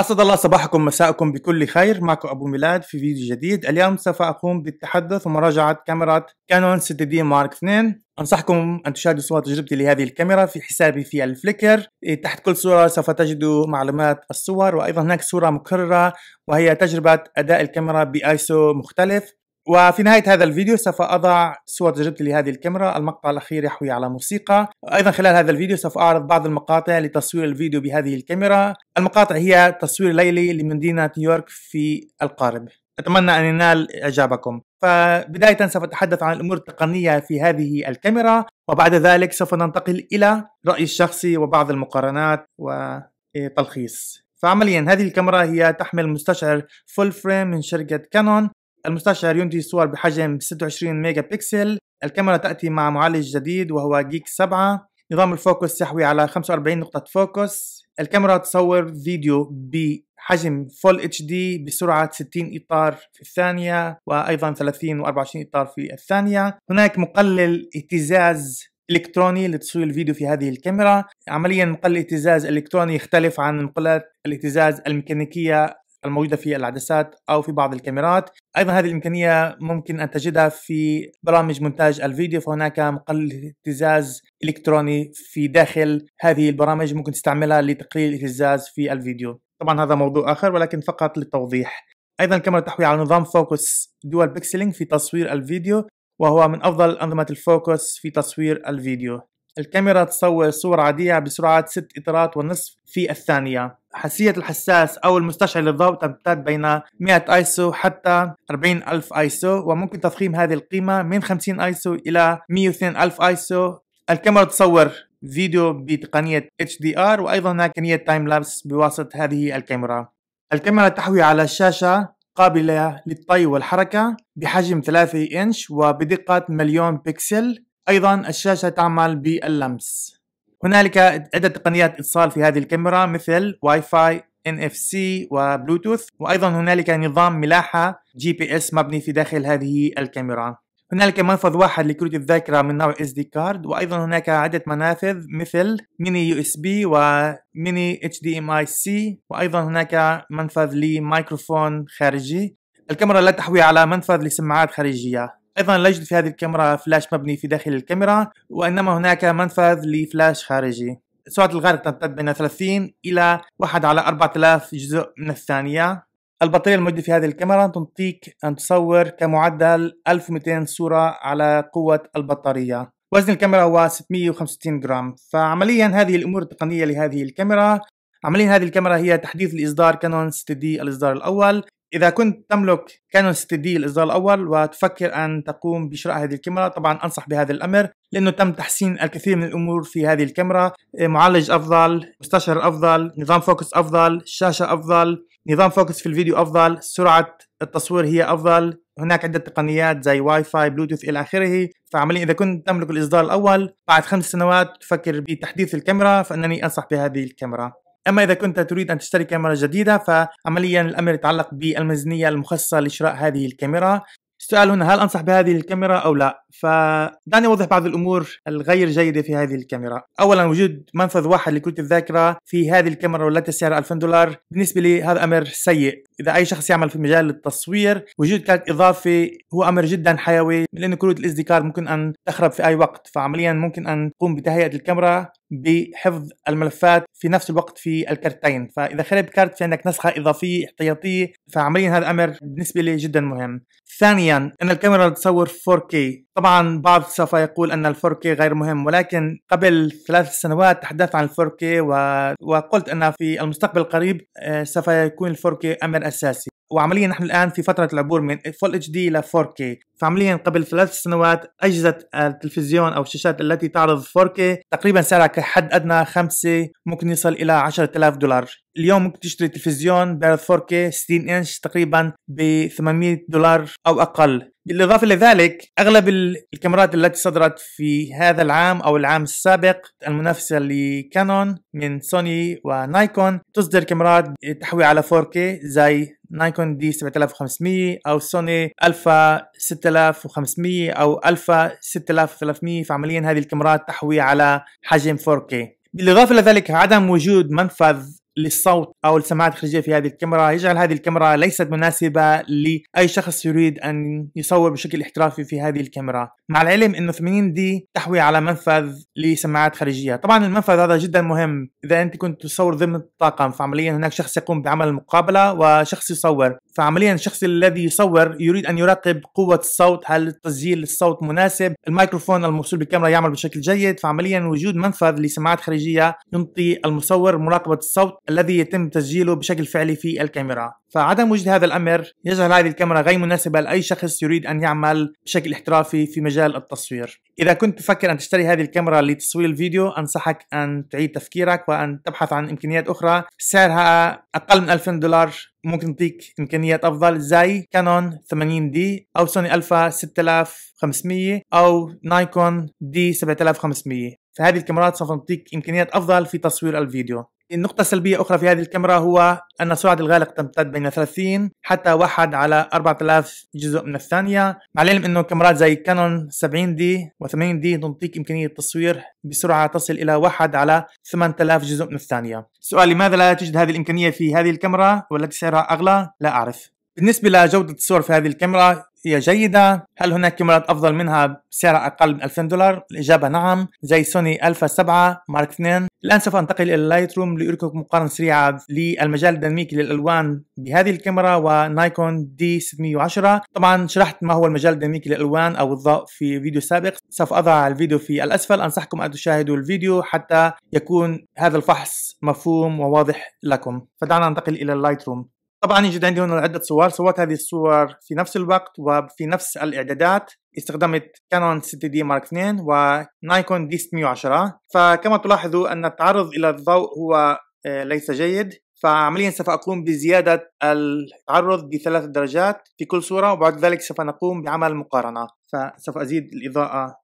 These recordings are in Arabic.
أسعد الله صباحكم مساءكم بكل خير. معكم أبو ميلاد في فيديو جديد. اليوم سوف أقوم بالتحدث ومراجعة كاميرا كانون 6 دي مارك 2 أنصحكم أن تشاهدوا صور تجربتي لهذه الكاميرا في حسابي في الفليكر. تحت كل صورة سوف تجدوا معلومات الصور وأيضا هناك صورة مكررة وهي تجربة أداء الكاميرا بآيسو مختلف. وفي نهاية هذا الفيديو سوف أضع صور تجربتي لهذه الكاميرا. المقطع الأخير يحوي على موسيقى. أيضا خلال هذا الفيديو سوف أعرض بعض المقاطع لتصوير الفيديو بهذه الكاميرا. المقاطع هي تصوير ليلي لمدينة نيويورك في القارب. أتمنى أن ينال إعجابكم. فبداية سوف أتحدث عن الأمور التقنية في هذه الكاميرا. وبعد ذلك سوف ننتقل إلى رأيي الشخصي وبعض المقارنات وتلخيص. فعمليا هذه الكاميرا هي تحمل مستشعر full frame من شركة كانون المستشعر ينتج صور بحجم 26 ميجا بكسل الكاميرا تأتي مع معالج جديد وهو DIGIC 7 نظام ال focus يحوي على 45 نقطة focus. الكاميرا تصور فيديو بحجم full HD بسرعة 60 إطار في الثانية وأيضا 30 و24 إطار في الثانية. هناك مقلل اهتزاز إلكتروني لتصوير الفيديو في هذه الكاميرا. عمليا مقلل الاهتزاز الالكتروني يختلف عن مقللات الاهتزاز الميكانيكية الموجودة في العدسات أو في بعض الكاميرات. أيضا هذه الإمكانية ممكن أن تجدها في برامج مونتاج الفيديو فهناك مقلل اهتزاز إلكتروني في داخل هذه البرامج ممكن تستعملها لتقليل الاهتزاز في الفيديو. طبعا هذا موضوع آخر ولكن فقط للتوضيح. أيضا الكاميرا تحوي على نظام focus dual pixel في تصوير الفيديو وهو من أفضل أنظمة ال focus في تصوير الفيديو. الكاميرا تصور صور عادية بسرعة 6 إطارات ونصف في الثانية. حساسية الحساس أو المستشعر للضوء تمتد بين 100 آيسو حتى 40 ألف آيسو وممكن تضخيم هذه القيمة من 50 آيسو إلى 102 ألف آيسو. الكاميرا تصور فيديو بتقنية HDR وأيضا تقنية time lapse بواسطة هذه الكاميرا. الكاميرا تحوي على شاشة قابلة للطي والحركة بحجم 3 إنش وبدقة مليون بكسل. أيضا الشاشة تعمل باللمس. هنالك عدة تقنيات إتصال في هذه الكاميرا مثل WiFi NFC وبلوتوث وأيضا هنالك نظام ملاحة GPS مبني في داخل هذه الكاميرا. هنالك منفذ واحد لكروت الذاكرة من نوع SD card وأيضا هناك عدة منافذ مثل mini USB و mini HDMI-C وأيضا هناك منفذ لميكروفون خارجي. الكاميرا لا تحوي على منفذ لسماعات خارجية. أيضا لا يوجد في هذه الكاميرا فلاش مبني في داخل الكاميرا وإنما هناك منفذ لفلاش خارجي. سرعة الغرق تمتد بين 30 إلى 1 على 4000 جزء من الثانية. البطارية الموجودة في هذه الكاميرا تعطيك أن تصور كمعدل 1200 صورة على قوة البطارية. وزن الكاميرا هو 665 جرام. فعمليا هذه الأمور التقنية لهذه الكاميرا. عمليا هذه الكاميرا هي تحديث لإصدار كانون 6D الإصدار الأول. إذا كنت تملك كانون 6D الإصدار الأول وتفكر أن تقوم بشراء هذه الكاميرا طبعا أنصح بهذا الأمر لأنه تم تحسين الكثير من الأمور في هذه الكاميرا. معالج أفضل مستشعر أفضل نظام focus أفضل شاشة أفضل نظام focus في الفيديو أفضل سرعة التصوير هي أفضل هناك عدة تقنيات زي WiFi Bluetooth إلى آخره. فعمليا إذا كنت تملك الإصدار الأول بعد خمس سنوات تفكر بتحديث الكاميرا فأنني أنصح بهذه الكاميرا. أما إذا كنت تريد أن تشتري كاميرا جديدة فعمليا الأمر يتعلق بالميزانية المخصصة لشراء هذه الكاميرا. السؤال هنا هل أنصح بهذه الكاميرا أو لا؟ فدعني أوضح بعض الأمور الغير جيدة في هذه الكاميرا. أولا وجود منفذ واحد لكروت الذاكرة في هذه الكاميرا والتي سعرها 2000 دولار بالنسبة لي هذا أمر سيء. إذا أي شخص يعمل في مجال التصوير وجود كارت إضافي هو أمر جدا حيوي لأن كروت ال SD card ممكن أن تخرب في أي وقت. فعمليا ممكن أن تقوم بتهيئة الكاميرا بحفظ الملفات في نفس الوقت في الكرتين فإذا خرب كارت في عندك نسخة إضافية احتياطية. فعمليا هذا أمر بالنسبة لي جدا مهم. ثانيا أن الكاميرا لا تصور 4K طبعا بعض سوف يقول أن ال 4K غير مهم ولكن قبل ثلاث سنوات تحدثت عن ال 4K و... وقلت أن في المستقبل القريب آه، سوف يكون ال 4K أمر أساسي. وعمليا نحن الآن في فترة العبور من full HD إلى 4K فعمليا قبل ثلاث سنوات اجهزه التلفزيون أو الشاشات التي تعرض 4K تقريبا سعرها كحد أدنى خمسة ممكن يصل إلى 10000 دولار. اليوم ممكن تشتري تلفزيون بعرض 4K 60 إنش تقريبا ب 800 دولار أو أقل. بالإضافة لذلك أغلب الكاميرات التي صدرت في هذا العام أو العام السابق المنافسة لكانون من سوني ونايكون تصدر كاميرات تحوي على 4K زي نايكون D7500 أو سوني ألفا 6500 أو الفا 6300 فعمليا هذه الكاميرات تحوي على حجم 4K بالإضافة لذلك عدم وجود منفذ للصوت أو السماعات الخارجية في هذه الكاميرا. يجعل هذه الكاميرا ليست مناسبة لأي شخص يريد أن يصور بشكل احترافي في هذه الكاميرا. مع العلم إنه 80D تحوي على منفذ لسماعات خارجية. طبعا المنفذ هذا جدا مهم. إذا أنت كنت تصور ضمن الطاقم فعمليا هناك شخص يقوم بعمل المقابله وشخص يصور. فعمليا الشخص الذي يصور يريد أن يراقب قوة الصوت هل تسجيل الصوت مناسب؟ الميكروفون الموصول بالكاميرا يعمل بشكل جيد. فعمليا وجود منفذ لسماعات خارجية ينطي المصور مراقبة الصوت الذي يتم تسجيله بشكل فعلي في الكاميرا. فعدم وجود هذا الأمر يجعل هذه الكاميرا غير مناسبة لأي شخص يريد أن يعمل بشكل احترافي في مجال التصوير. إذا كنت تفكر أن تشتري هذه الكاميرا لتصوير الفيديو أنصحك أن تعيد تفكيرك وأن تبحث عن إمكانيات أخرى. سعرها أقل من 2000 دولار ممكن تديك إمكانيات أفضل. زي كانون 80 دي أو سوني ألفا 6500 أو نايكون دي 7500 فهذه الكاميرات سوف تعطيك إمكانيات أفضل في تصوير الفيديو. النقطة السلبية أخرى في هذه الكاميرا هو أن سرعة الغالق تمتد بين 30 حتى 1 على 4000 جزء من الثانية. مع العلم أنه كاميرات زي كانون 70 دي و80 دي تعطيك إمكانية تصوير بسرعة تصل إلى 1 على 8000 جزء من الثانية. سؤال لماذا لا توجد هذه الإمكانية في هذه الكاميرا والتي سعرها أغلى؟ لا أعرف. بالنسبة لجودة الصور في هذه الكاميرا هي جيدة. هل هناك كاميرات أفضل منها بسعر أقل من 2000 دولار؟ الإجابة نعم. زي سوني ألفا 7 Mark 2 الآن سوف أنتقل إلى ال Lightroom لأريكم مقارنة سريعة للمجال الديناميكي للألوان بهذه الكاميرا ونايكون D610 طبعا شرحت ما هو المجال الديناميكي للألوان أو الضوء في فيديو سابق. سوف أضع الفيديو في الأسفل. أنصحكم أن تشاهدوا الفيديو حتى يكون هذا الفحص مفهوم وواضح لكم. فدعنا ننتقل إلى ال Lightroom طبعا يوجد عندي هنا عدة صور صورت هذه الصور في نفس الوقت وفي نفس الإعدادات. استخدمت كانون 6 دي مارك 2 ونايكون دي 610 فكما تلاحظوا أن التعرض إلى الضوء هو آه، ليس جيد. فعمليا سوف أقوم بزيادة التعرض بثلاث درجات في كل صورة وبعد ذلك سوف نقوم بعمل مقارنة. فسوف أزيد الإضاءة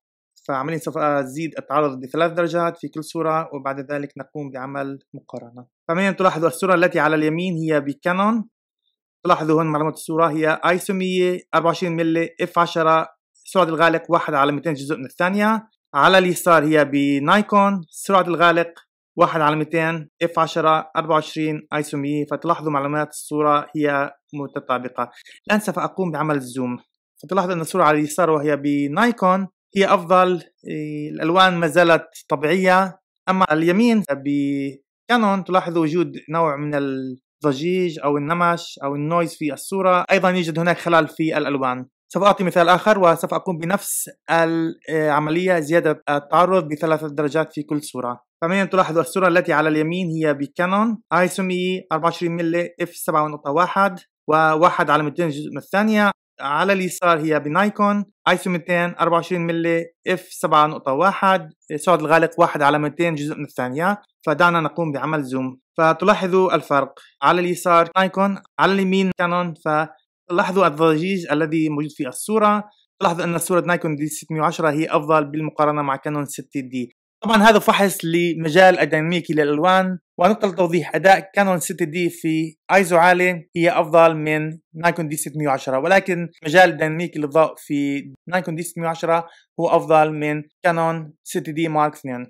فعمليا سوف أزيد التعرض بثلاث درجات في كل صورة وبعد ذلك نقوم بعمل مقارنة. فعمليا تلاحظوا الصورة التي على اليمين هي بكانون. تلاحظوا هون معلومات الصورة هي ايسو 100 24 ملي F 10 سرعة الغالق 1 على 200 جزء من الثانية. على اليسار هي بنايكون سرعة الغالق 1 على 200 F 10 24 ايسو 100 فتلاحظوا معلومات الصورة هي متطابقة. الآن سوف أقوم بعمل ال zoom فتلاحظوا أن الصورة على اليسار وهي بنايكون. هي أفضل الألوان ما زالت طبيعية. أما اليمين ب Canon تلاحظوا وجود نوع من الضجيج أو النمش أو ال noise في الصورة. أيضا يوجد هناك خلل في الألوان. سوف أعطي مثال آخر وسوف أقوم بنفس العملية زيادة التعرض بثلاث درجات في كل صورة. فمن تلاحظوا الصورة التي على اليمين هي ب Canon. ISO 24 ملي F 7.1 و1 على 200 جزء من الثانية. على اليسار هي ب Nikon ISO 200 24 ملي F 7.1 سرعة الغالق 1 على 200 جزء من الثانية. فدعنا نقوم بعمل zoom. فتلاحظوا الفرق. على اليسار نايكون على اليمين Canon. فلاحظوا الضجيج الذي موجود في الصورة. تلاحظوا أن صورة نايكون دي 610 هي أفضل بالمقارنة مع كانون 6 دي. طبعا هذا فحص لمجال الديناميكي للالوان ونقطة لتوضيح أداء كانون 6 دي في آيزو عالي هي أفضل من نايكون دي 610 ولكن مجال الديناميكي للضوء في نايكون دي 610 هو أفضل من كانون 6 دي مارك 2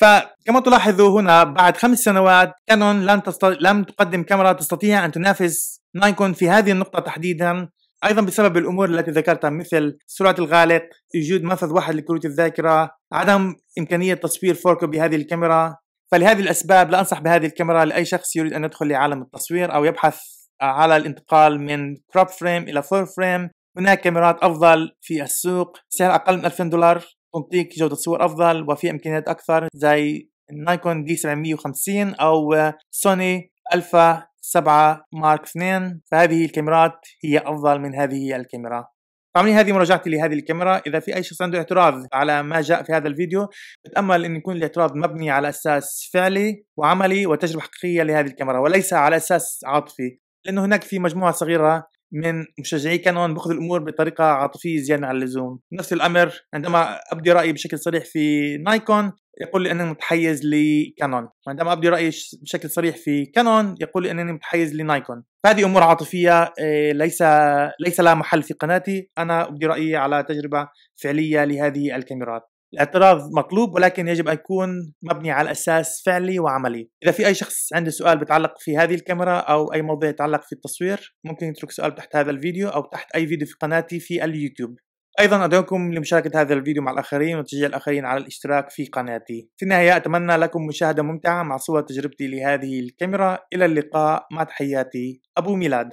فكما تلاحظوا هنا بعد خمس سنوات كانون لم, تست... لم تقدم كاميرا تستطيع أن تنافس نايكون في هذه النقطة تحديدا أيضا بسبب الأمور التي ذكرتها مثل سرعة الغالق وجود منفذ واحد لكروت الذاكرة عدم إمكانية تصوير 4K بهذه الكاميرا. فلهذه الأسباب لا أنصح بهذه الكاميرا لأي شخص يريد أن يدخل لعالم التصوير أو يبحث على الانتقال من crop frame إلى full frame هناك كاميرات أفضل في السوق. سعر أقل من 2000 دولار تعطيك جودة صور أفضل وفي إمكانيات أكثر زي Nikon D 750 أو Sony Alpha 7 Mark 2 فهذه الكاميرات هي أفضل من هذه الكاميرا. طبعا هذه مراجعتي لهذه الكاميرا. إذا في أي شخص عنده اعتراض على ما جاء في هذا الفيديو بتامل إن يكون الاعتراض مبني على أساس فعلي وعملي وتجربة حقيقية لهذه الكاميرا وليس على أساس عاطفي. لأنه هناك في مجموعة صغيرة من مشجعي كانون باخذ الأمور بطريقة عاطفية زيادة عن اللزوم. نفس الأمر عندما أبدي رأيي بشكل صريح في نايكون يقول لي انني متحيز لكانون عندما أبدي رأيي بشكل صريح في كانون يقول لي أنني متحيز لنايكون فهذه أمور عاطفية آه، ليس ليس لها محل في قناتي. أنا أبدي رأيي على تجربة فعلية لهذه الكاميرات. الاعتراض مطلوب ولكن يجب أن يكون مبني على أساس فعلي وعملي. إذا في أي شخص عنده سؤال بيتعلق في هذه الكاميرا أو أي موضوع يتعلق في التصوير ممكن يترك سؤال تحت هذا الفيديو أو تحت أي فيديو في قناتي في اليوتيوب. أيضا أدعوكم لمشاركة هذا الفيديو مع الآخرين وتشجيع الآخرين على الاشتراك في قناتي. في النهاية أتمنى لكم مشاهدة ممتعة مع صور تجربتي لهذه الكاميرا. إلى اللقاء. مع تحياتي. أبو ميلاد.